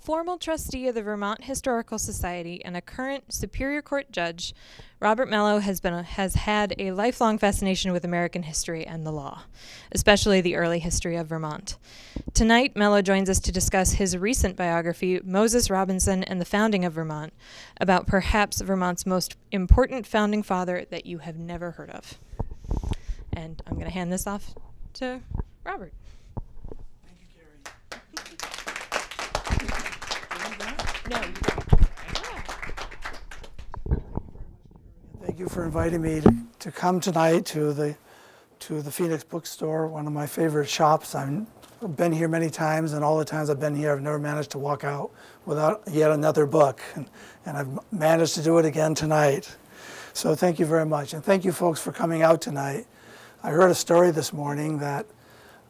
Formal trustee of the Vermont Historical Society and a current Superior Court judge, Robert Mello has been a, has had a lifelong fascination with American history and the law, especially the early history of Vermont. Tonight, Mello joins us to discuss his recent biography, Moses Robinson and the Founding of Vermont, about perhaps Vermont's most important founding father that you have never heard of. And I'm going to hand this off to Robert. No, you Thank you for inviting me to, to come tonight to the to the Phoenix Bookstore, one of my favorite shops. I've been here many times, and all the times I've been here, I've never managed to walk out without yet another book, and, and I've managed to do it again tonight. So thank you very much, and thank you folks for coming out tonight. I heard a story this morning that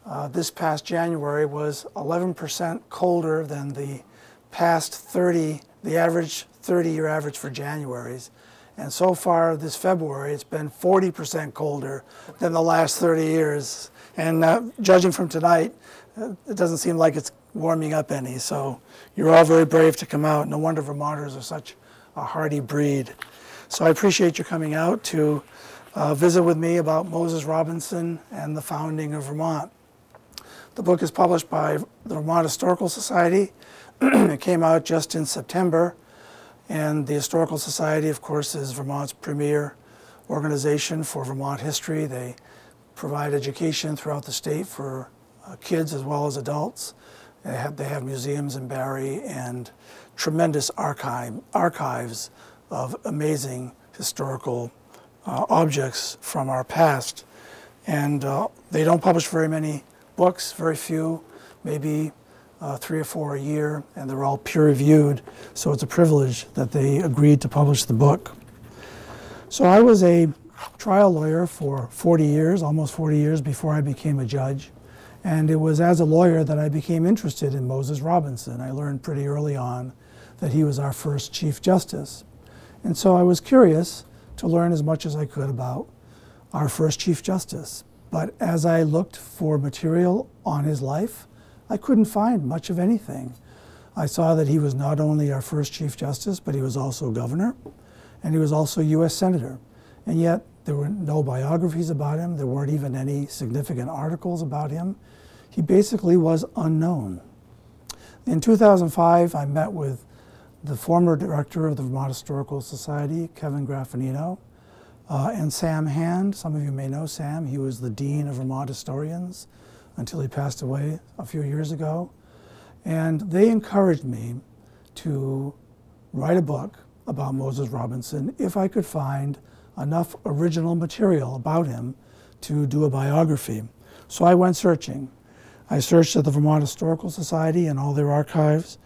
uh, this past January was 11% colder than the past 30, the average 30-year average for Januaries. And so far this February, it's been 40% colder than the last 30 years. And uh, judging from tonight, uh, it doesn't seem like it's warming up any. So you're all very brave to come out. No wonder Vermonters are such a hardy breed. So I appreciate you coming out to uh, visit with me about Moses Robinson and the founding of Vermont. The book is published by the Vermont Historical Society it came out just in September, and the Historical Society, of course, is Vermont's premier organization for Vermont history. They provide education throughout the state for uh, kids as well as adults. They have, they have museums in Barre and tremendous archive, archives of amazing historical uh, objects from our past. And uh, they don't publish very many books, very few, maybe uh, three or four a year, and they're all peer reviewed. So it's a privilege that they agreed to publish the book. So I was a trial lawyer for 40 years, almost 40 years before I became a judge. And it was as a lawyer that I became interested in Moses Robinson. I learned pretty early on that he was our first Chief Justice. And so I was curious to learn as much as I could about our first Chief Justice. But as I looked for material on his life, I couldn't find much of anything. I saw that he was not only our first Chief Justice, but he was also governor, and he was also U.S. Senator. And yet, there were no biographies about him. There weren't even any significant articles about him. He basically was unknown. In 2005, I met with the former director of the Vermont Historical Society, Kevin Graffagnino, uh, and Sam Hand. Some of you may know Sam. He was the dean of Vermont historians until he passed away a few years ago. And they encouraged me to write a book about Moses Robinson if I could find enough original material about him to do a biography. So I went searching. I searched at the Vermont Historical Society and all their archives.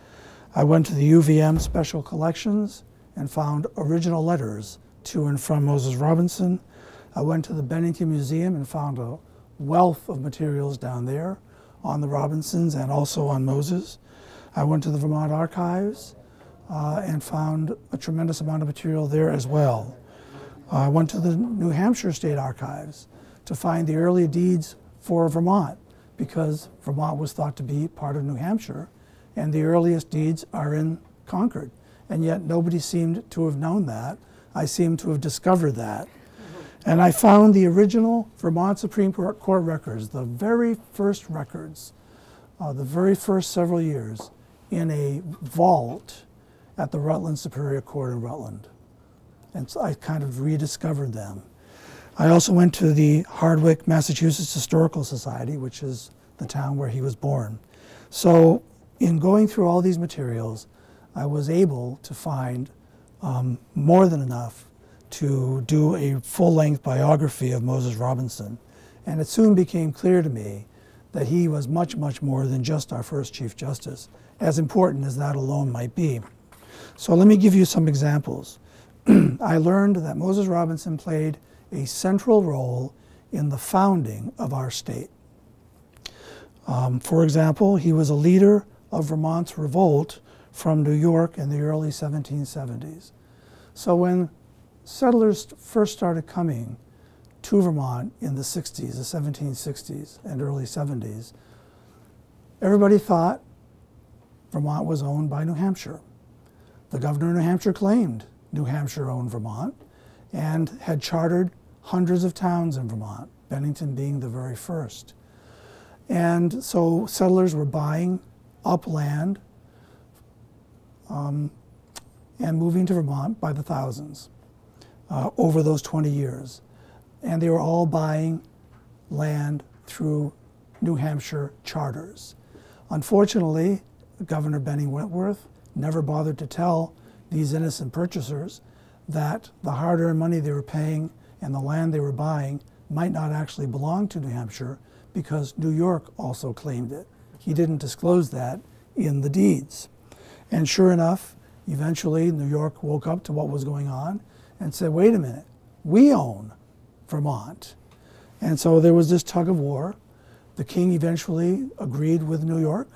I went to the UVM Special Collections and found original letters to and from Moses Robinson. I went to the Bennington Museum and found a wealth of materials down there on the Robinsons and also on Moses. I went to the Vermont Archives uh, and found a tremendous amount of material there as well. Uh, I went to the New Hampshire State Archives to find the early deeds for Vermont because Vermont was thought to be part of New Hampshire and the earliest deeds are in Concord. And yet nobody seemed to have known that. I seem to have discovered that. And I found the original Vermont Supreme Court records, the very first records, uh, the very first several years, in a vault at the Rutland Superior Court in Rutland. And so I kind of rediscovered them. I also went to the Hardwick, Massachusetts Historical Society, which is the town where he was born. So in going through all these materials, I was able to find um, more than enough to do a full-length biography of Moses Robinson. And it soon became clear to me that he was much, much more than just our first Chief Justice, as important as that alone might be. So let me give you some examples. I learned that Moses Robinson played a central role in the founding of our state. Um, for example, he was a leader of Vermont's revolt from New York in the early 1770s. So when settlers first started coming to Vermont in the 60s, the 1760s and early 70s, everybody thought Vermont was owned by New Hampshire. The governor of New Hampshire claimed New Hampshire owned Vermont and had chartered hundreds of towns in Vermont, Bennington being the very first. And so settlers were buying up land um, and moving to Vermont by the thousands uh, over those 20 years. And they were all buying land through New Hampshire charters. Unfortunately, Governor Benning Wentworth never bothered to tell these innocent purchasers that the hard earned money they were paying and the land they were buying might not actually belong to New Hampshire because New York also claimed it. He didn't disclose that in the deeds. And sure enough, eventually New York woke up to what was going on and said, wait a minute, we own Vermont. And so there was this tug of war. The king eventually agreed with New York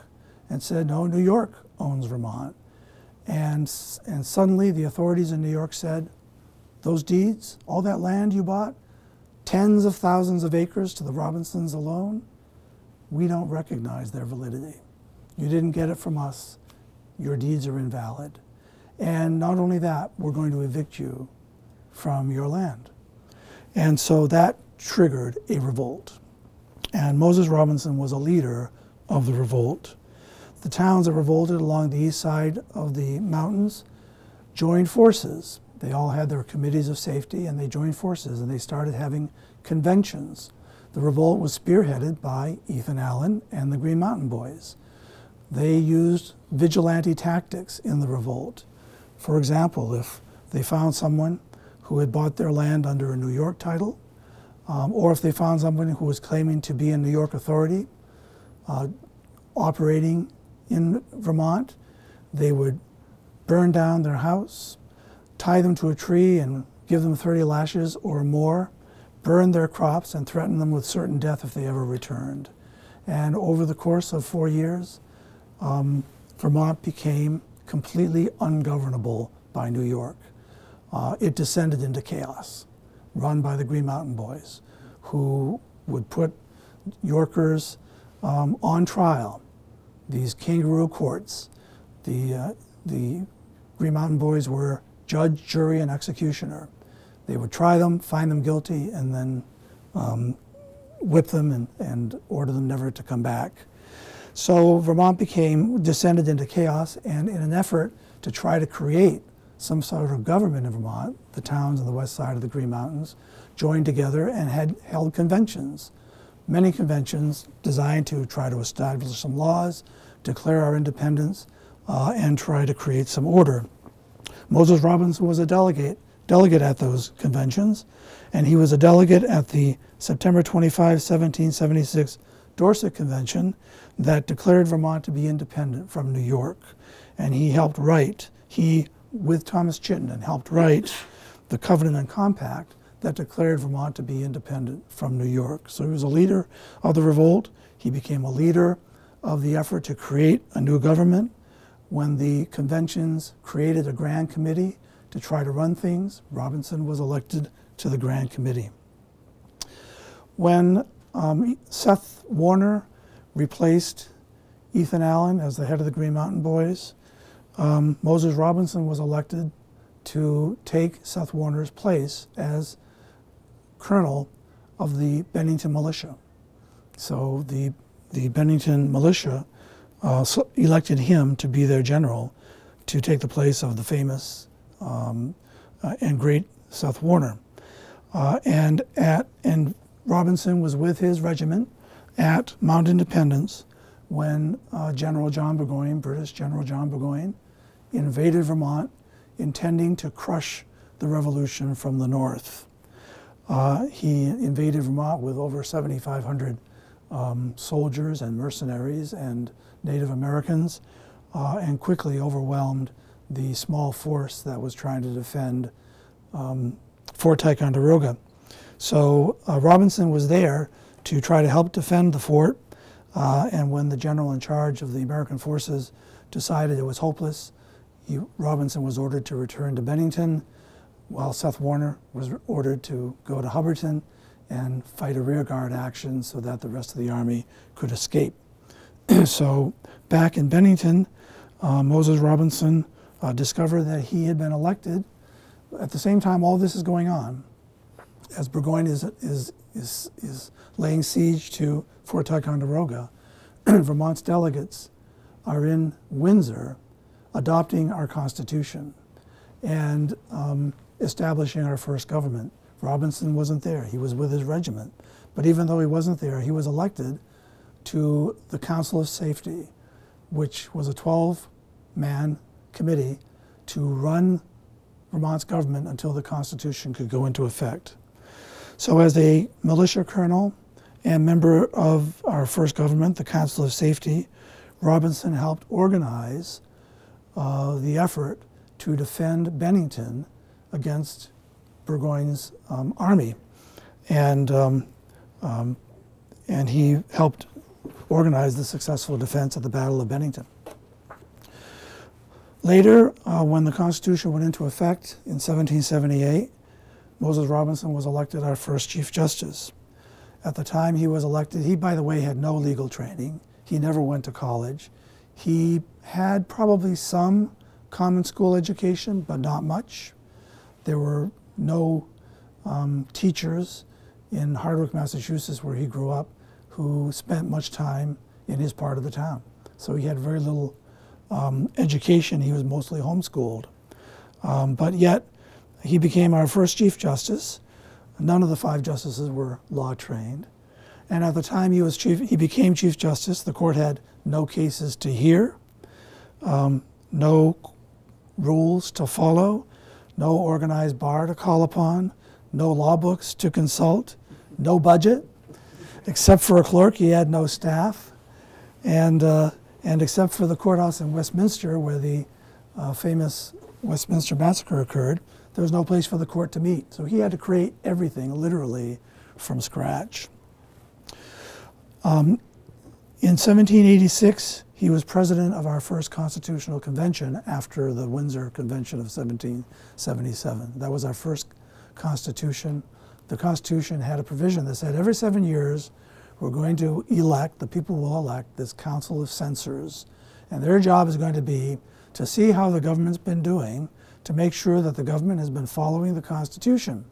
and said, no, New York owns Vermont. And, and suddenly the authorities in New York said, those deeds, all that land you bought, tens of thousands of acres to the Robinsons alone, we don't recognize their validity. You didn't get it from us. Your deeds are invalid. And not only that, we're going to evict you from your land. And so that triggered a revolt. And Moses Robinson was a leader of the revolt. The towns that revolted along the east side of the mountains joined forces. They all had their committees of safety and they joined forces and they started having conventions. The revolt was spearheaded by Ethan Allen and the Green Mountain Boys. They used vigilante tactics in the revolt. For example, if they found someone who had bought their land under a New York title, um, or if they found someone who was claiming to be a New York authority uh, operating in Vermont, they would burn down their house, tie them to a tree and give them 30 lashes or more, burn their crops and threaten them with certain death if they ever returned. And over the course of four years, um, Vermont became completely ungovernable by New York. Uh, it descended into chaos, run by the Green Mountain Boys, who would put Yorkers um, on trial these kangaroo courts. The, uh, the Green Mountain Boys were judge, jury, and executioner. They would try them, find them guilty, and then um, whip them and, and order them never to come back. So Vermont became descended into chaos, and in an effort to try to create some sort of government in Vermont, the towns on the west side of the Green Mountains joined together and had held conventions many conventions designed to try to establish some laws, declare our independence, uh, and try to create some order. Moses Robinson was a delegate, delegate at those conventions, and he was a delegate at the September 25, 1776 Dorset Convention that declared Vermont to be independent from New York. And he helped write, he, with Thomas Chittenden, helped write the Covenant and Compact that declared Vermont to be independent from New York. So he was a leader of the revolt. He became a leader of the effort to create a new government. When the conventions created a Grand Committee to try to run things, Robinson was elected to the Grand Committee. When um, Seth Warner replaced Ethan Allen as the head of the Green Mountain Boys, um, Moses Robinson was elected to take Seth Warner's place as colonel of the Bennington militia. So the, the Bennington militia uh, elected him to be their general to take the place of the famous um, uh, and great Seth Warner. Uh, and, at, and Robinson was with his regiment at Mount Independence when uh, General John Burgoyne, British General John Burgoyne, invaded Vermont intending to crush the revolution from the north. Uh, he invaded Vermont with over 7,500 um, soldiers and mercenaries and Native Americans uh, and quickly overwhelmed the small force that was trying to defend um, Fort Ticonderoga. So uh, Robinson was there to try to help defend the fort. Uh, and when the general in charge of the American forces decided it was hopeless, he, Robinson was ordered to return to Bennington while Seth Warner was ordered to go to Hubbardton and fight a rearguard action so that the rest of the army could escape. so back in Bennington, uh, Moses Robinson uh, discovered that he had been elected. At the same time, all this is going on, as Burgoyne is, is, is, is laying siege to Fort Ticonderoga, Vermont's delegates are in Windsor adopting our Constitution and um, establishing our first government. Robinson wasn't there, he was with his regiment. But even though he wasn't there, he was elected to the Council of Safety, which was a 12 man committee to run Vermont's government until the Constitution could go into effect. So, as a militia colonel and member of our first government, the Council of Safety, Robinson helped organize uh, the effort to defend Bennington against Burgoyne's um, army. And, um, um, and he helped organize the successful defense at the Battle of Bennington. Later, uh, when the Constitution went into effect in 1778, Moses Robinson was elected our first Chief Justice. At the time he was elected, he, by the way, had no legal training. He never went to college. He had probably some common school education, but not much. There were no um, teachers in Hardwick, Massachusetts, where he grew up, who spent much time in his part of the town. So he had very little um, education. He was mostly homeschooled. Um, but yet, he became our first Chief Justice. None of the five justices were law trained. And at the time he was chief, he became Chief Justice. The court had no cases to hear, um, no rules to follow, no organized bar to call upon, no law books to consult, no budget. Except for a clerk, he had no staff. And, uh, and except for the courthouse in Westminster, where the uh, famous Westminster Massacre occurred, there was no place for the court to meet. So he had to create everything literally from scratch. Um, in 1786, he was president of our first constitutional convention after the Windsor Convention of 1777. That was our first constitution. The Constitution had a provision that said every seven years we're going to elect, the people will elect this council of censors, and their job is going to be to see how the government's been doing to make sure that the government has been following the Constitution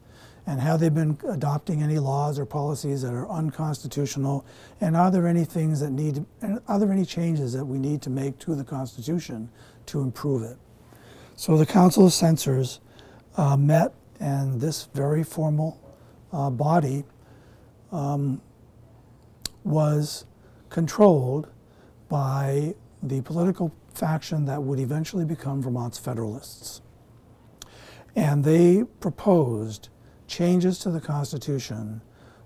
and have they been adopting any laws or policies that are unconstitutional and are there any things that need and are there any changes that we need to make to the constitution to improve it so the council of censors uh, met and this very formal uh, body um, was controlled by the political faction that would eventually become Vermont's Federalists. And they proposed changes to the Constitution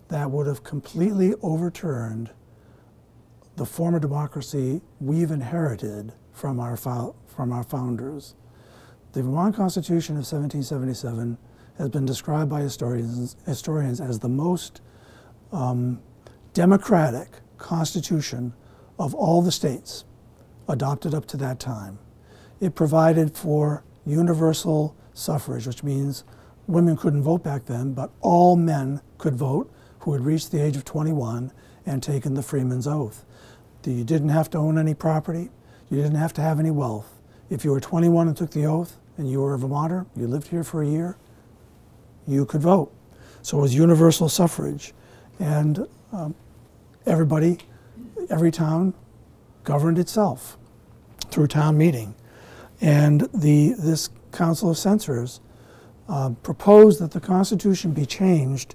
that would have completely overturned the form of democracy we've inherited from our, from our founders. The Vermont Constitution of 1777 has been described by historians, historians as the most um, democratic constitution of all the states adopted up to that time. It provided for universal suffrage, which means women couldn't vote back then, but all men could vote who had reached the age of 21 and taken the freeman's oath. You didn't have to own any property. You didn't have to have any wealth. If you were 21 and took the oath and you were a Vermonter, you lived here for a year, you could vote. So it was universal suffrage. And um, everybody, every town governed itself through town meeting. And the, this Council of Censors uh, proposed that the Constitution be changed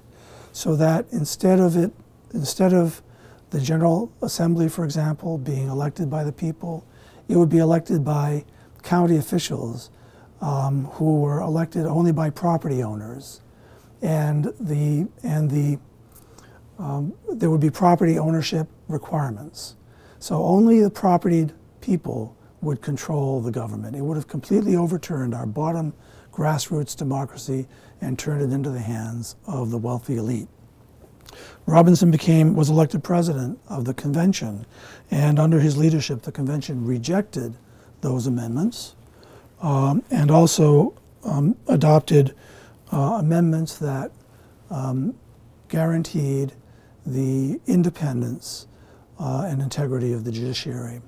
so that instead of it, instead of the General Assembly, for example, being elected by the people, it would be elected by county officials um, who were elected only by property owners, and the and the um, there would be property ownership requirements. So only the propertied people would control the government. It would have completely overturned our bottom grassroots democracy and turned it into the hands of the wealthy elite. Robinson became was elected president of the convention, and under his leadership, the convention rejected those amendments um, and also um, adopted uh, amendments that um, guaranteed the independence uh, and integrity of the judiciary.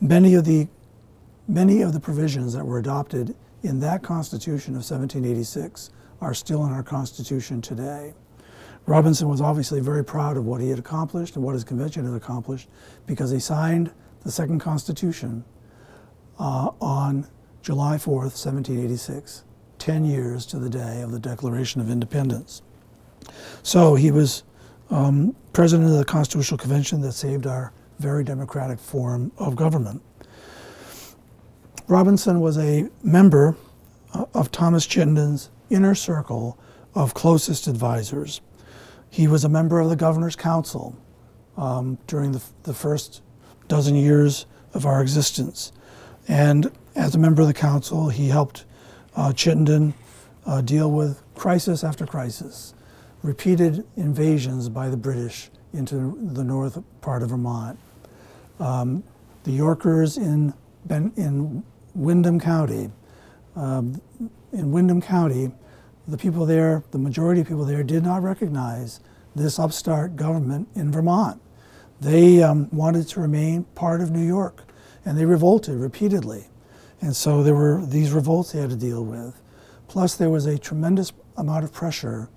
Many of the many of the provisions that were adopted in that Constitution of 1786 are still in our Constitution today. Robinson was obviously very proud of what he had accomplished and what his convention had accomplished because he signed the Second Constitution uh, on July 4th, 1786, 10 years to the day of the Declaration of Independence. So he was um, president of the Constitutional Convention that saved our very democratic form of government. Robinson was a member uh, of Thomas Chittenden's inner circle of closest advisors. He was a member of the Governor's Council um, during the, the first dozen years of our existence. And as a member of the council, he helped uh, Chittenden uh, deal with crisis after crisis, repeated invasions by the British into the north part of Vermont. Um, the Yorkers in, ben, in Windham County, um, in Windham County, the people there, the majority of people there, did not recognize this upstart government in Vermont. They um, wanted to remain part of New York, and they revolted repeatedly. And so there were these revolts they had to deal with. Plus, there was a tremendous amount of pressure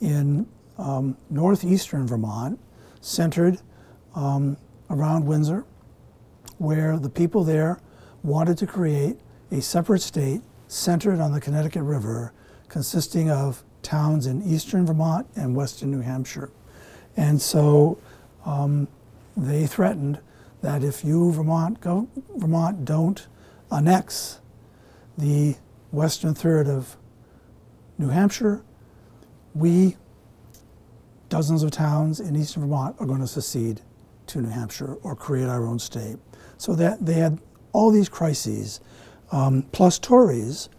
in um, northeastern Vermont, centered um, around Windsor, where the people there wanted to create a separate state centered on the Connecticut River, consisting of towns in eastern Vermont and western New Hampshire. And so um, they threatened that if you, Vermont, go, Vermont don't annex the western third of New Hampshire, we, dozens of towns in eastern Vermont, are going to secede to New Hampshire or create our own state. So that they had all these crises, um, plus Tories,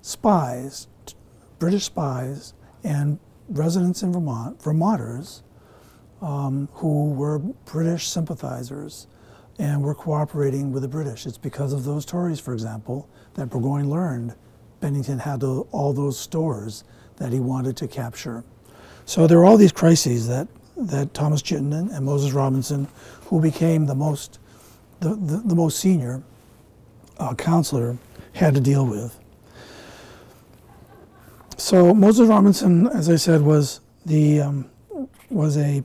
spies, British spies, and residents in Vermont, Vermonters, um, who were British sympathizers and were cooperating with the British. It's because of those Tories, for example, that Burgoyne learned Bennington had to, all those stores that he wanted to capture. So there were all these crises that, that Thomas Chittenden and Moses Robinson, who became the most, the, the, the most senior uh, counselor, had to deal with. So Moses Robinson, as I said, was the um, was a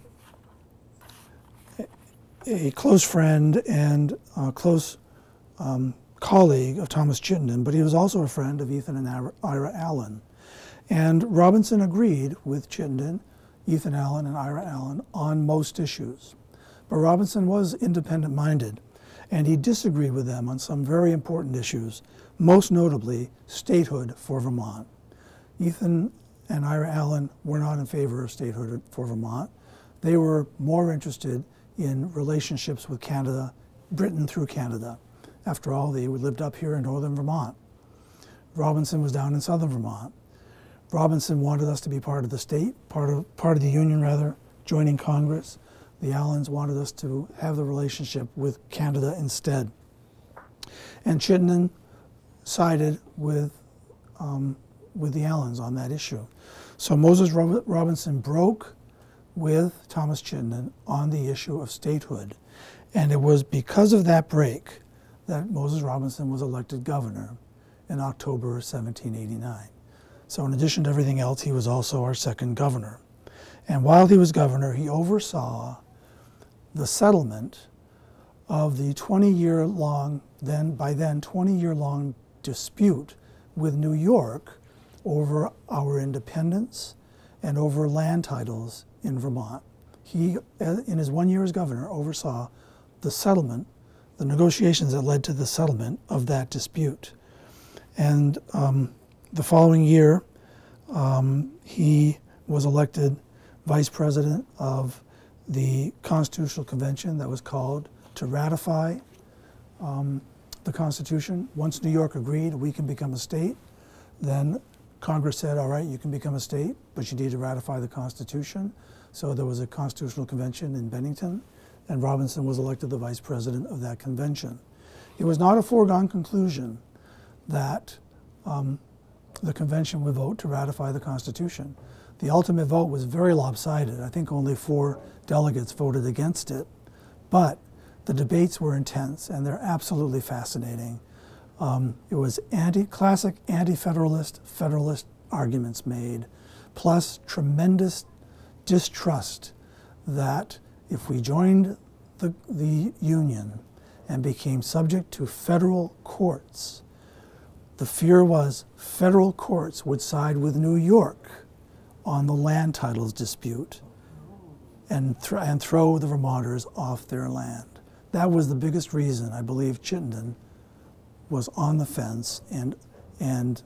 a close friend and a close um, colleague of Thomas Chittenden, but he was also a friend of Ethan and Ira Allen. And Robinson agreed with Chittenden, Ethan Allen, and Ira Allen on most issues. But Robinson was independent minded, and he disagreed with them on some very important issues, most notably statehood for Vermont. Ethan and Ira Allen were not in favor of statehood for Vermont. They were more interested in relationships with Canada, Britain through Canada. After all, they lived up here in northern Vermont. Robinson was down in southern Vermont. Robinson wanted us to be part of the state, part of, part of the union rather, joining Congress. The Allens wanted us to have the relationship with Canada instead. And Chittenden sided with, um, with the Allens on that issue. So Moses Robinson broke with Thomas Chittenden on the issue of statehood. And it was because of that break that Moses Robinson was elected governor in October 1789. So, in addition to everything else, he was also our second governor. And while he was governor, he oversaw the settlement of the 20 year long, then by then 20 year long dispute with New York over our independence and over land titles in Vermont. He, in his one year as governor, oversaw the settlement, the negotiations that led to the settlement of that dispute. And um, the following year, um, he was elected vice president of the Constitutional Convention that was called to ratify um, the Constitution. Once New York agreed we can become a state, then Congress said, all right, you can become a state, but you need to ratify the Constitution. So there was a constitutional convention in Bennington, and Robinson was elected the vice president of that convention. It was not a foregone conclusion that um, the convention would vote to ratify the Constitution. The ultimate vote was very lopsided. I think only four delegates voted against it. But the debates were intense, and they're absolutely fascinating. Um, it was anti, classic anti-federalist, federalist arguments made, plus tremendous distrust that if we joined the, the Union and became subject to federal courts, the fear was federal courts would side with New York on the land titles dispute and, th and throw the Vermonters off their land. That was the biggest reason I believe Chittenden was on the fence and, and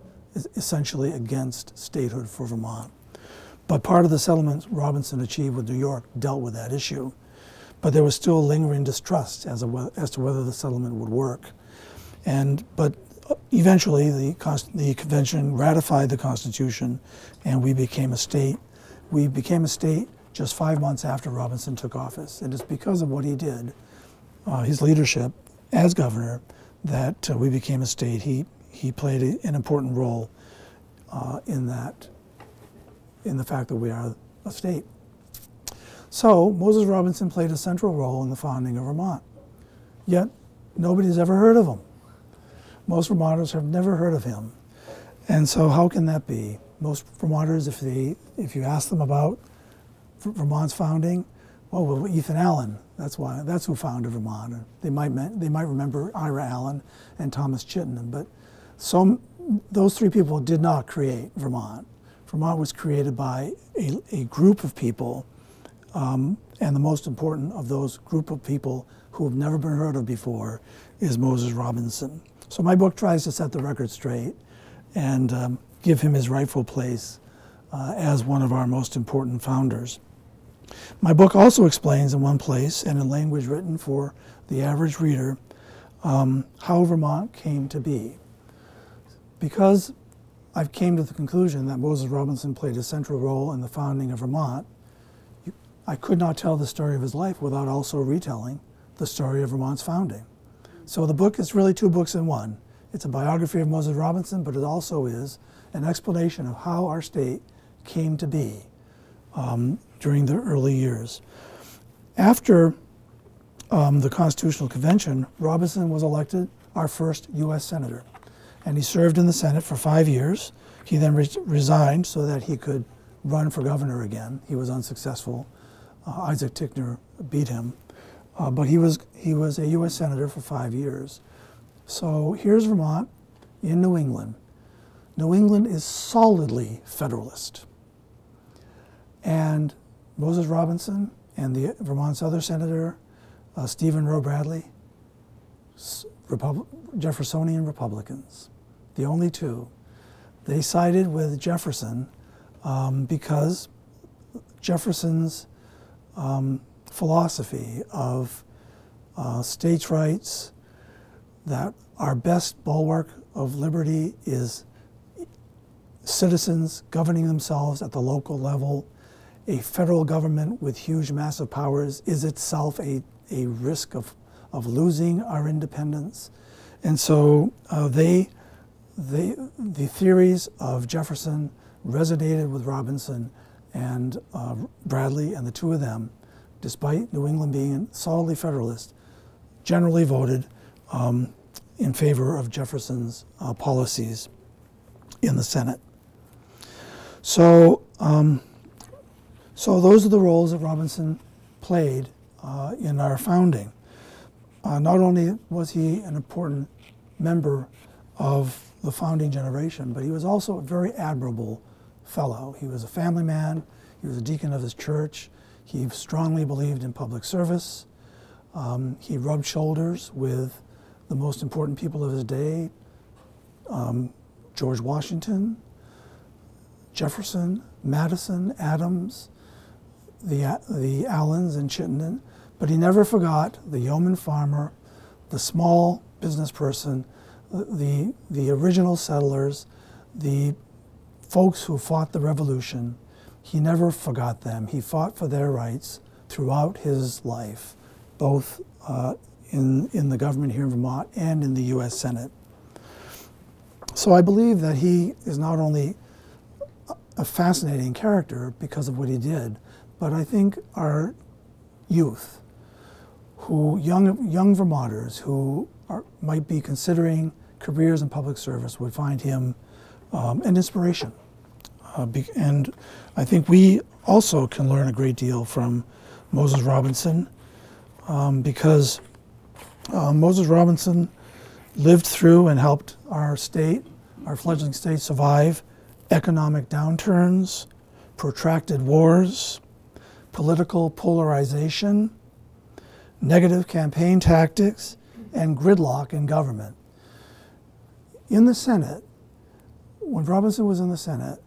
essentially against statehood for Vermont. But part of the settlement Robinson achieved with New York dealt with that issue. But there was still lingering distrust as, a, as to whether the settlement would work. And, but eventually the, the convention ratified the Constitution and we became a state. We became a state just five months after Robinson took office. And it's because of what he did, uh, his leadership as governor, that uh, we became a state. He, he played a, an important role uh, in that, in the fact that we are a state. So Moses Robinson played a central role in the founding of Vermont. Yet nobody's ever heard of him. Most Vermonters have never heard of him. And so how can that be? Most Vermonters, if, they, if you ask them about Vermont's founding, oh, well, Ethan Allen, that's why, that's who founded Vermont. They might, they might remember Ira Allen and Thomas Chittenden, but so, those three people did not create Vermont. Vermont was created by a, a group of people, um, and the most important of those group of people who have never been heard of before is Moses Robinson. So my book tries to set the record straight and um, give him his rightful place uh, as one of our most important founders. My book also explains in one place and in language written for the average reader um, how Vermont came to be. Because I've came to the conclusion that Moses Robinson played a central role in the founding of Vermont, I could not tell the story of his life without also retelling the story of Vermont's founding. So the book is really two books in one. It's a biography of Moses Robinson, but it also is an explanation of how our state came to be um, during the early years. After um, the Constitutional Convention, Robinson was elected our first U.S. Senator. And he served in the Senate for five years. He then re resigned so that he could run for governor again. He was unsuccessful. Uh, Isaac Tichenor beat him. Uh, but he was, he was a U.S. Senator for five years. So here's Vermont in New England. New England is solidly Federalist. And Moses Robinson and the Vermont's other senator, uh, Stephen Row Bradley, Repub Jeffersonian Republicans, the only two. They sided with Jefferson um, because Jefferson's um, philosophy of uh, states' rights, that our best bulwark of liberty is citizens governing themselves at the local level. A federal government with huge, massive powers is itself a, a risk of, of losing our independence. And so uh, they, they, the theories of Jefferson resonated with Robinson and uh, Bradley, and the two of them despite New England being solidly Federalist, generally voted um, in favor of Jefferson's uh, policies in the Senate. So, um, so those are the roles that Robinson played uh, in our founding. Uh, not only was he an important member of the founding generation, but he was also a very admirable fellow. He was a family man, he was a deacon of his church, he strongly believed in public service. Um, he rubbed shoulders with the most important people of his day, um, George Washington, Jefferson, Madison, Adams, the, the Allens and Chittenden, but he never forgot the yeoman farmer, the small business person, the, the original settlers, the folks who fought the revolution, he never forgot them. He fought for their rights throughout his life, both uh, in, in the government here in Vermont and in the U.S. Senate. So I believe that he is not only a fascinating character because of what he did, but I think our youth, who young young Vermonters who are, might be considering careers in public service would find him um, an inspiration. Uh, and I think we also can learn a great deal from Moses Robinson um, because uh, Moses Robinson lived through and helped our state, our fledgling state, survive economic downturns, protracted wars, political polarization, negative campaign tactics, and gridlock in government. In the Senate, when Robinson was in the Senate,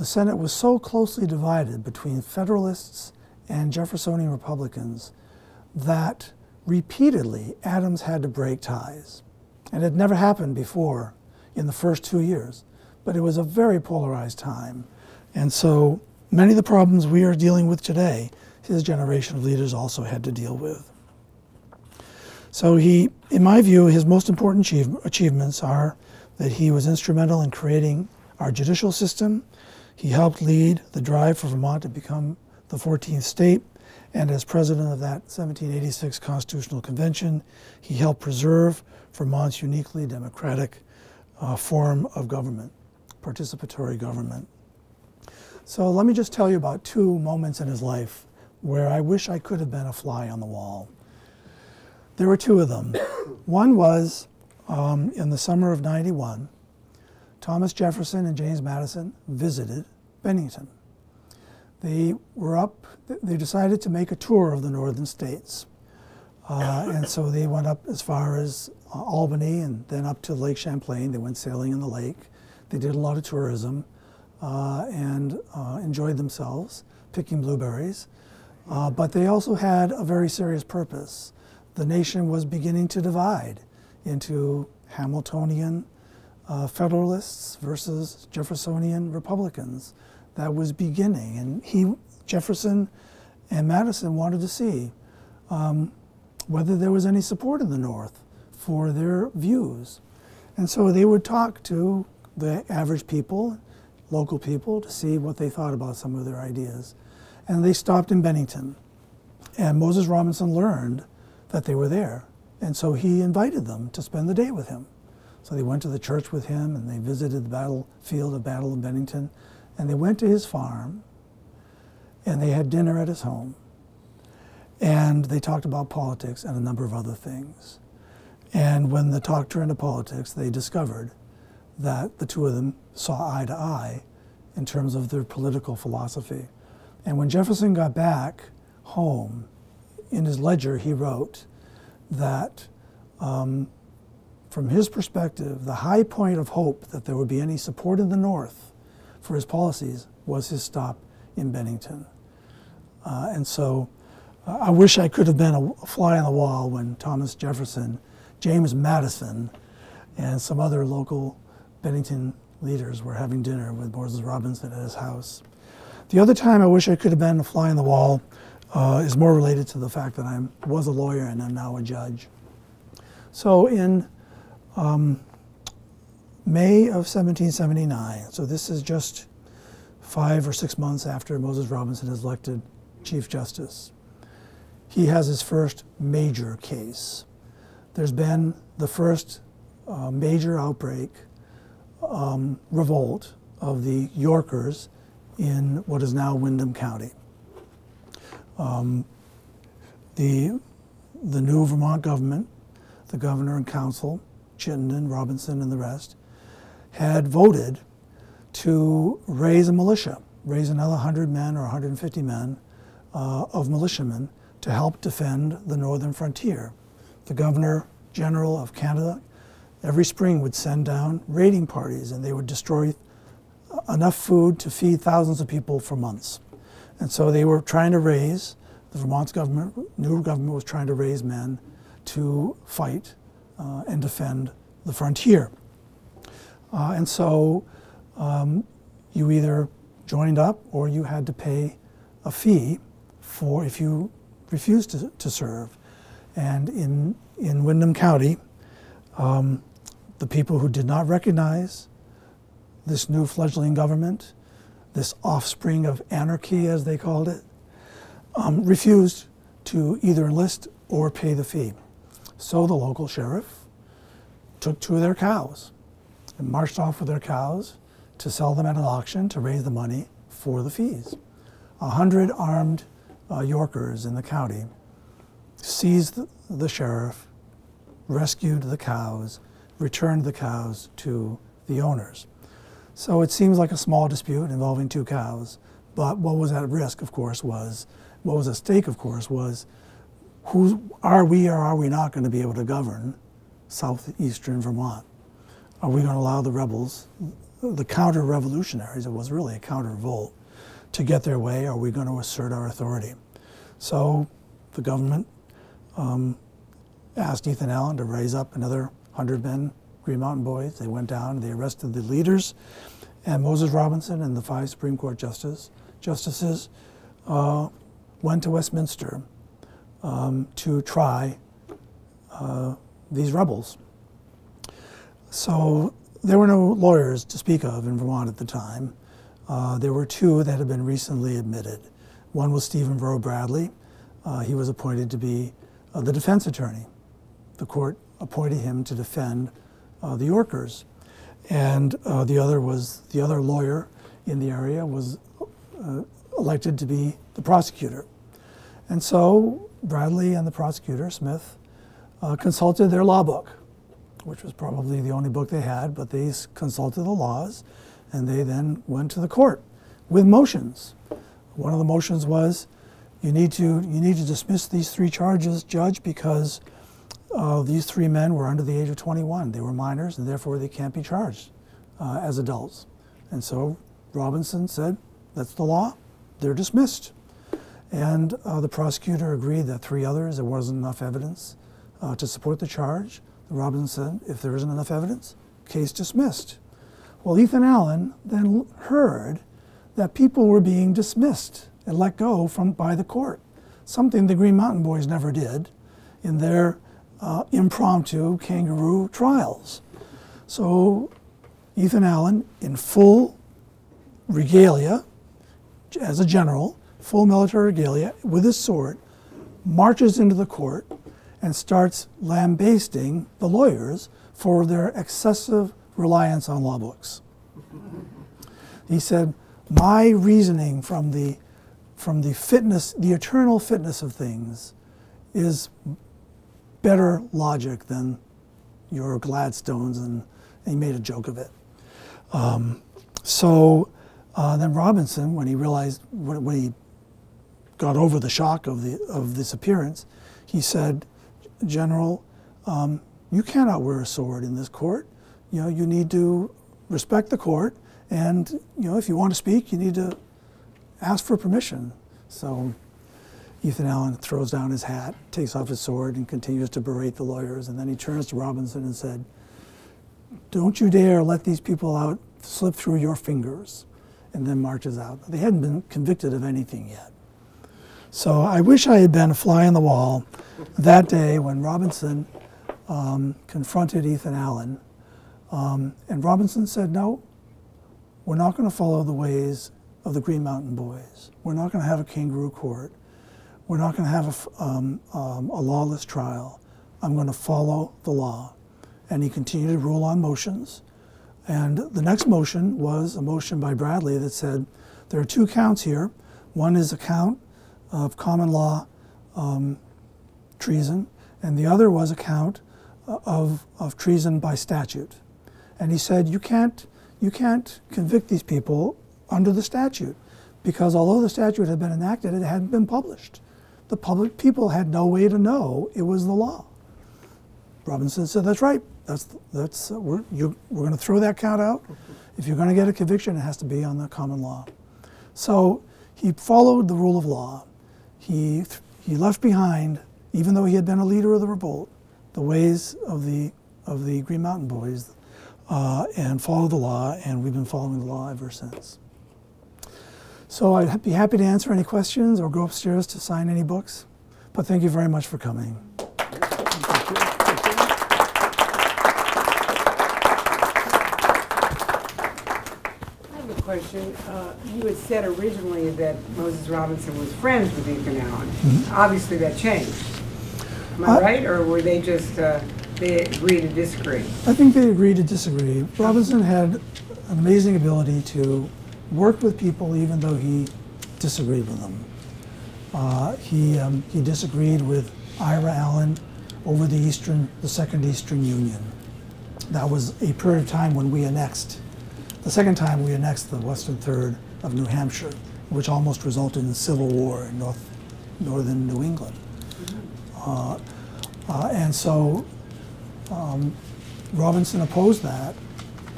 the Senate was so closely divided between Federalists and Jeffersonian Republicans that repeatedly Adams had to break ties. And it never happened before in the first two years, but it was a very polarized time. And so many of the problems we are dealing with today, his generation of leaders also had to deal with. So he, in my view, his most important achieve, achievements are that he was instrumental in creating our judicial system. He helped lead the drive for Vermont to become the 14th state. And as president of that 1786 Constitutional Convention, he helped preserve Vermont's uniquely democratic uh, form of government, participatory government. So let me just tell you about two moments in his life where I wish I could have been a fly on the wall. There were two of them. One was um, in the summer of 91, Thomas Jefferson and James Madison visited Bennington. They were up, they decided to make a tour of the northern states. Uh, and so they went up as far as uh, Albany and then up to Lake Champlain. They went sailing in the lake. They did a lot of tourism uh, and uh, enjoyed themselves picking blueberries. Uh, but they also had a very serious purpose. The nation was beginning to divide into Hamiltonian uh, Federalists versus Jeffersonian Republicans. That was beginning, and he, Jefferson, and Madison wanted to see um, whether there was any support in the North for their views, and so they would talk to the average people, local people, to see what they thought about some of their ideas, and they stopped in Bennington, and Moses Robinson learned that they were there and so he invited them to spend the day with him. So they went to the church with him and they visited the battlefield of Battle of Bennington. And they went to his farm and they had dinner at his home. And they talked about politics and a number of other things. And when the talk turned to politics, they discovered that the two of them saw eye to eye in terms of their political philosophy. And when Jefferson got back home, in his ledger, he wrote, that um, from his perspective, the high point of hope that there would be any support in the North for his policies was his stop in Bennington. Uh, and so uh, I wish I could have been a fly on the wall when Thomas Jefferson, James Madison, and some other local Bennington leaders were having dinner with Moses Robinson at his house. The other time I wish I could have been a fly on the wall uh, is more related to the fact that I was a lawyer and I'm now a judge. So in um, May of 1779, so this is just five or six months after Moses Robinson is elected Chief Justice, he has his first major case. There's been the first uh, major outbreak, um, revolt of the Yorkers in what is now Windham County. Um, the, the new Vermont government, the governor and council, Chittenden, Robinson, and the rest, had voted to raise a militia, raise another 100 men or 150 men uh, of militiamen to help defend the northern frontier. The governor general of Canada every spring would send down raiding parties and they would destroy enough food to feed thousands of people for months. And so they were trying to raise, the Vermont government, new government was trying to raise men to fight uh, and defend the frontier. Uh, and so um, you either joined up or you had to pay a fee for if you refused to, to serve. And in, in Windham County, um, the people who did not recognize this new fledgling government this offspring of anarchy, as they called it, um, refused to either enlist or pay the fee. So the local sheriff took two of their cows and marched off with their cows to sell them at an auction to raise the money for the fees. A hundred armed uh, Yorkers in the county seized the, the sheriff, rescued the cows, returned the cows to the owners. So it seems like a small dispute involving two cows, but what was at risk, of course, was what was at stake, of course, was who are we or are we not going to be able to govern southeastern Vermont? Are we going to allow the rebels, the counter revolutionaries, it was really a counter revolt, to get their way? Are we going to assert our authority? So the government um, asked Ethan Allen to raise up another 100 men, Green Mountain Boys. They went down, they arrested the leaders, and Moses Robinson and the five Supreme Court justice, justices uh, went to Westminster um, to try uh, these rebels. So there were no lawyers to speak of in Vermont at the time. Uh, there were two that had been recently admitted. One was Stephen Row Bradley. Uh, he was appointed to be uh, the defense attorney. The court appointed him to defend uh, the Yorkers. And uh, the other was, the other lawyer in the area was uh, elected to be the prosecutor. And so Bradley and the prosecutor, Smith, uh, consulted their law book, which was probably the only book they had, but they consulted the laws and they then went to the court with motions. One of the motions was you need to, you need to dismiss these three charges, Judge, because uh, these three men were under the age of 21. They were minors and therefore they can't be charged uh, as adults. And so Robinson said, that's the law, they're dismissed. And uh, the prosecutor agreed that three others, there wasn't enough evidence uh, to support the charge. Robinson said, if there isn't enough evidence, case dismissed. Well, Ethan Allen then heard that people were being dismissed and let go from by the court, something the Green Mountain Boys never did in their uh, impromptu kangaroo trials. So Ethan Allen, in full regalia, as a general, full military regalia, with his sword, marches into the court and starts lambasting the lawyers for their excessive reliance on law books. He said, My reasoning from the, from the fitness, the eternal fitness of things is better logic than your Blackstones, and, and he made a joke of it. Um, so uh, then Robinson, when he realized, when, when he got over the shock of, the, of this appearance, he said, General, um, you cannot wear a sword in this court. You know, you need to respect the court, and you know, if you want to speak, you need to ask for permission. So Ethan Allen throws down his hat, takes off his sword, and continues to berate the lawyers. And then he turns to Robinson and said, Don't you dare let these people out slip through your fingers. And then marches out. They hadn't been convicted of anything yet. So I wish I had been a fly on the wall that day when Robinson um, confronted Ethan Allen. Um, and Robinson said, No, we're not going to follow the ways of the Green Mountain Boys. We're not going to have a kangaroo court. We're not going to have a, um, um, a lawless trial. I'm going to follow the law. And he continued to rule on motions. And the next motion was a motion by Bradley that said there are two counts here. One is a count of common law um, treason, and the other was a count uh, of, of treason by statute. And he said, you can't, you can't convict these people under the statute because although the statute had been enacted, it hadn't been published the public people had no way to know it was the law. Robinson said, "That's right. That's that's uh, we're you, we're going to throw that count out. If you're going to get a conviction, it has to be on the common law." So he followed the rule of law. He he left behind, even though he had been a leader of the revolt, the ways of the of the Green Mountain Boys, uh, and followed the law. And we've been following the law ever since. So I'd be happy to answer any questions or go upstairs to sign any books. But thank you very much for coming. I have a question. Uh, you had said originally that Moses Robinson was friends with Ethan Allen. Mm -hmm. Obviously, that changed. Am I uh, right, or were they just uh, they agreed to disagree? I think they agreed to disagree. Robinson had an amazing ability to work with people even though he disagreed with them. Uh, he, um, he disagreed with Ira Allen over the Eastern, the Second Eastern Union. That was a period of time when we annexed, the second time we annexed the Western Third of New Hampshire, which almost resulted in civil war in North, northern New England. Uh, uh, and so um, Robinson opposed that,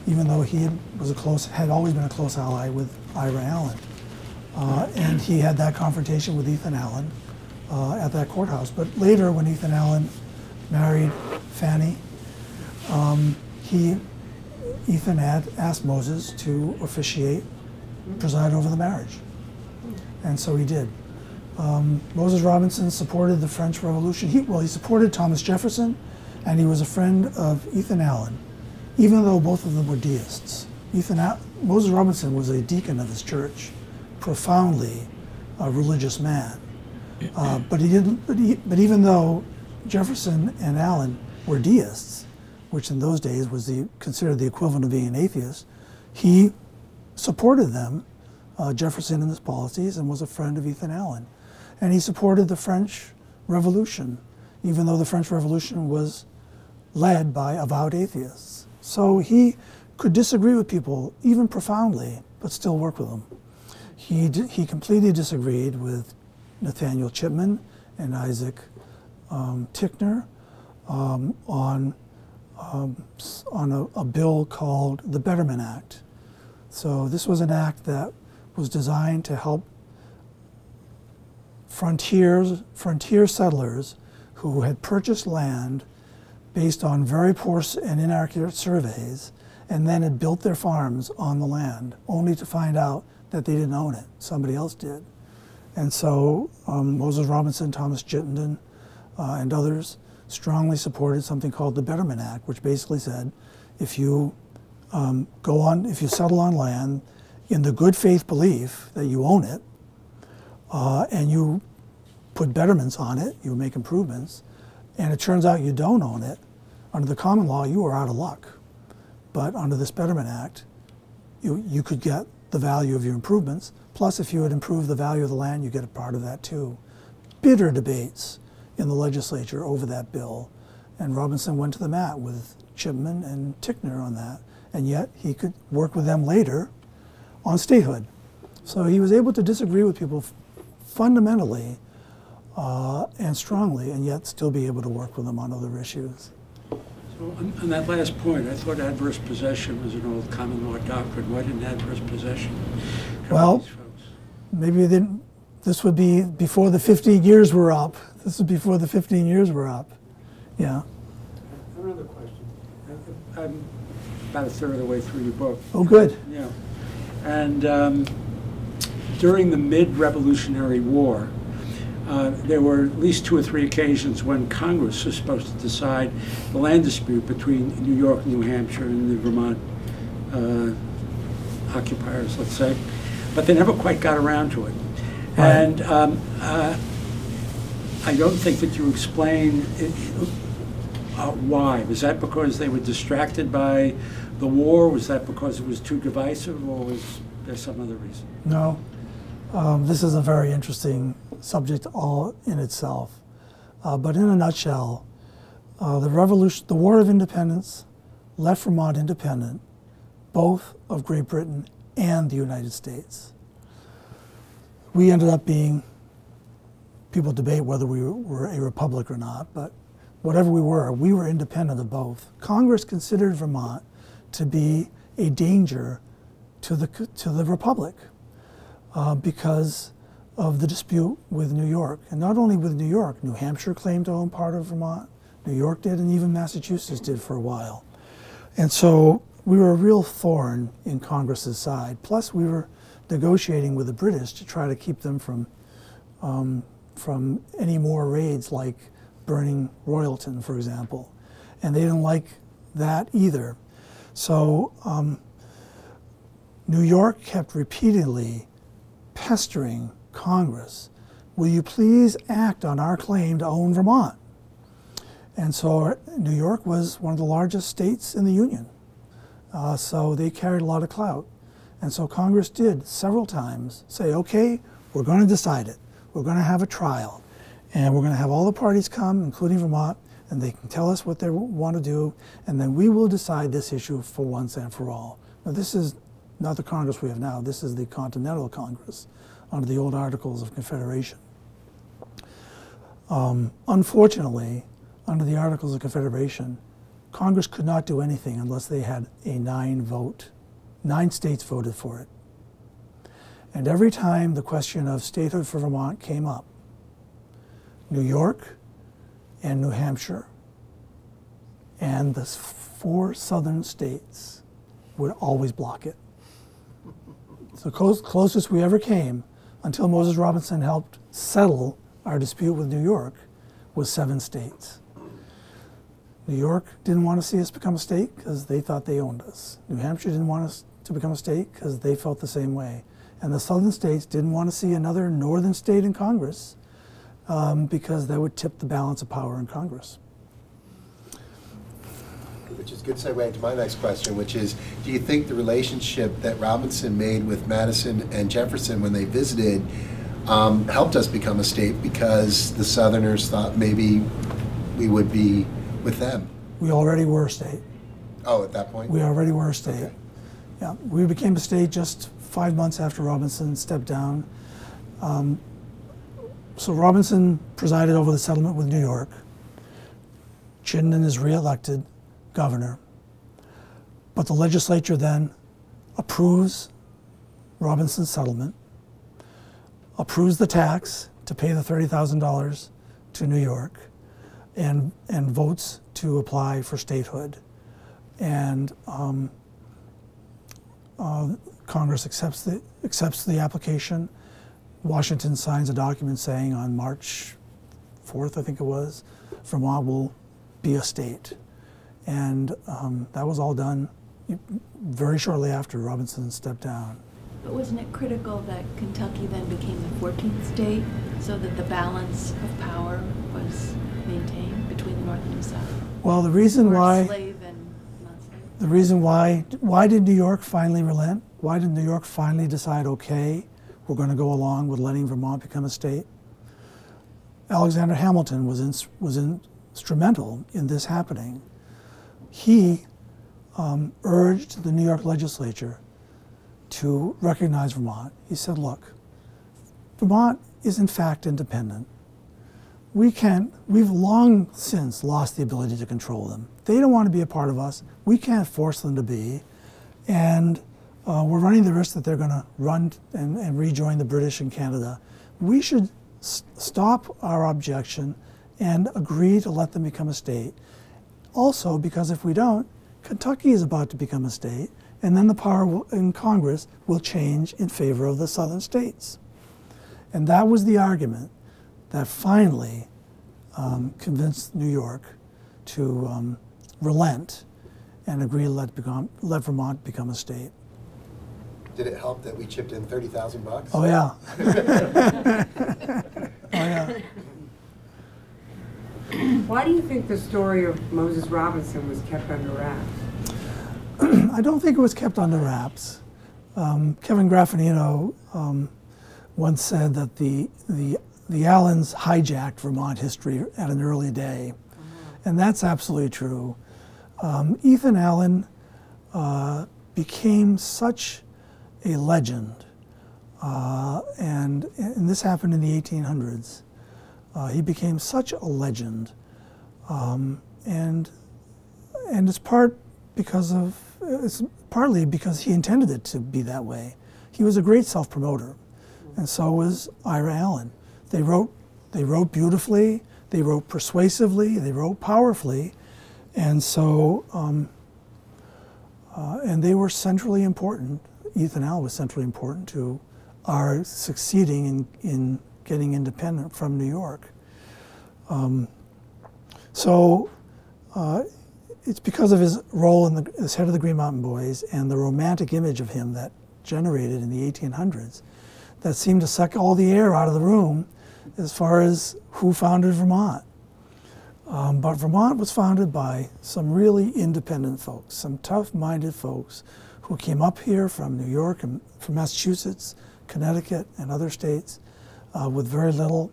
even though he had, was a close, had always been a close ally with Ira Allen. Uh, and he had that confrontation with Ethan Allen uh, at that courthouse. But later, when Ethan Allen married Fanny, um, he, Ethan had asked Moses to officiate, preside over the marriage. And so he did. Um, Moses Robinson supported the French Revolution. He, well, he supported Thomas Jefferson, and he was a friend of Ethan Allen, even though both of them were deists. Ethan Moses Robinson was a deacon of his church, profoundly a religious man. Uh, but he didn't. But, he, but even though Jefferson and Allen were deists, which in those days was the, considered the equivalent of being an atheist, he supported them, uh, Jefferson and his policies, and was a friend of Ethan Allen. And he supported the French Revolution, even though the French Revolution was led by avowed atheists. So he could disagree with people, even profoundly, but still work with them. He, he completely disagreed with Nathaniel Chipman and Isaac um, Tichenor um, on, um, on a, a bill called the Betterment Act. So this was an act that was designed to help frontiers, frontier settlers who had purchased land based on very poor and inaccurate surveys and then had built their farms on the land only to find out that they didn't own it. Somebody else did. And so um, Moses Robinson, Thomas Chittenden, uh, and others strongly supported something called the Betterment Act, which basically said if you um, go on, if you settle on land in the good faith belief that you own it, uh, and you put betterments on it, you make improvements, and it turns out you don't own it, under the common law, you are out of luck. But under this Betterment Act, you, you could get the value of your improvements. Plus, if you had improved the value of the land, you get a part of that too. Bitter debates in the legislature over that bill. And Robinson went to the mat with Chipman and Tichenor on that. And yet he could work with them later on statehood. So he was able to disagree with people fundamentally uh, and strongly, and yet still be able to work with them on other issues. So on, on that last point, I thought adverse possession was an old common law doctrine. Why didn't adverse possession Well, these folks? Maybe then this would be before the 15 years were up. This is before the 15 years were up. Yeah. Another question. I- I'm about a third of the way through your book. Oh, good. Yeah. And um, during the mid-Revolutionary War, uh, there were at least two or three occasions when Congress was supposed to decide the land dispute between New York, New Hampshire, and the Vermont uh, occupiers, let's say, but they never quite got around to it. Right. And um, uh, I don't think that you explain it, uh, why. Was that because they were distracted by the war? Was that because it was too divisive, or was there some other reason? No. Um, this is a very interesting subject all in itself. Uh, but in a nutshell, uh, the revolution, the War of Independence left Vermont independent, both of Great Britain and the United States. We ended up being, people debate whether we were a republic or not, but whatever we were, we were independent of both. Congress considered Vermont to be a danger to the, to the republic uh, because of the dispute with New York. And not only with New York, New Hampshire claimed to own part of Vermont, New York did, and even Massachusetts did for a while. And so we were a real thorn in Congress's side. Plus, we were negotiating with the British to try to keep them from, um, from any more raids like burning Royalton, for example. And they didn't like that either. So um, New York kept repeatedly pestering Congress, will you please act on our claim to own Vermont? And so New York was one of the largest states in the Union. Uh, so they carried a lot of clout. And so Congress did several times say, okay, we're going to decide it. We're going to have a trial. And we're going to have all the parties come, including Vermont, and they can tell us what they want to do, and then we will decide this issue for once and for all. Now, this is not the Congress we have now, this is the Continental Congress under the old Articles of Confederation. Um, unfortunately, under the Articles of Confederation, Congress could not do anything unless they had a nine vote. Nine states voted for it. And every time the question of statehood for Vermont came up, New York and New Hampshire and the four southern states would always block it. So close, closest we ever came until Moses Robinson helped settle our dispute with New York was seven states. New York didn't want to see us become a state because they thought they owned us. New Hampshire didn't want us to become a state because they felt the same way. And the southern states didn't want to see another northern state in Congress um, because that would tip the balance of power in Congress. Which is a good segue into my next question, which is, do you think the relationship that Robinson made with Madison and Jefferson when they visited um, helped us become a state because the Southerners thought maybe we would be with them? We already were a state. Oh, at that point? We already were a state. Okay. Yeah, we became a state just five months after Robinson stepped down. Um, so Robinson presided over the settlement with New York. Chittenden is reelected governor. But the legislature then approves Robinson's settlement, approves the tax to pay the $30,000 to New York, and, and votes to apply for statehood. And um, uh, Congress accepts the, accepts the application. Washington signs a document saying on March 4th, I think it was, Vermont will be a state. And um, that was all done very shortly after Robinson stepped down. But wasn't it critical that Kentucky then became the 14th state so that the balance of power was maintained between the North and the South? Well, the reason why slave and non-slave? the reason why why did New York finally relent? Why did New York finally decide, okay, we're going to go along with letting Vermont become a state? Alexander Hamilton was in, was instrumental in this happening. He um, urged the New York legislature to recognize Vermont. He said, look, Vermont is in fact independent. We can't, we've long since lost the ability to control them. They don't want to be a part of us. We can't force them to be. And uh, we're running the risk that they're going to run and, and, rejoin the British in Canada. We should stop our objection and agree to let them become a state. Also, because if we don't, Kentucky is about to become a state, and then the power in Congress will change in favor of the southern states. And that was the argument that finally um, convinced New York to um, relent and agree to let, become, let Vermont become a state. Did it help that we chipped in 30,000 bucks? Oh, yeah. oh, yeah. Why do you think the story of Moses Robinson was kept under wraps? I don't think it was kept under wraps. Um, Kevin Graffagnino um, once said that the, the, the Allens hijacked Vermont history at an early day. Mm-hmm. And that's absolutely true. Um, Ethan Allen uh, became such a legend, uh, and, and this happened in the 1800s. Uh, he became such a legend, um, and and it's part because of it's partly because he intended it to be that way. He was a great self-promoter, and so was Ira Allen. They wrote they wrote beautifully, they wrote persuasively, they wrote powerfully, and so um, uh, and they were centrally important. Ethan Allen was centrally important to our succeeding in, in getting independent from New York. Um, so uh, it's because of his role in the, as head of the Green Mountain Boys and the romantic image of him that generated in the 1800s that seemed to suck all the air out of the room as far as who founded Vermont. Um, but Vermont was founded by some really independent folks, some tough-minded folks who came up here from New York and from Massachusetts, Connecticut, and other states uh, with very little.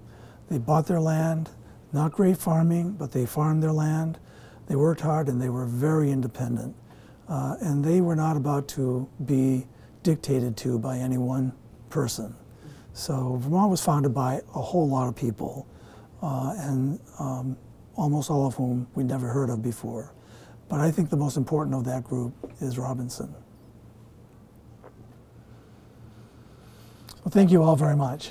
They bought their land, not great farming, but they farmed their land. They worked hard and they were very independent. Uh, and they were not about to be dictated to by any one person. So Vermont was founded by a whole lot of people, uh, and um, almost all of whom we'd never heard of before. But I think the most important of that group is Robinson. Well, thank you all very much.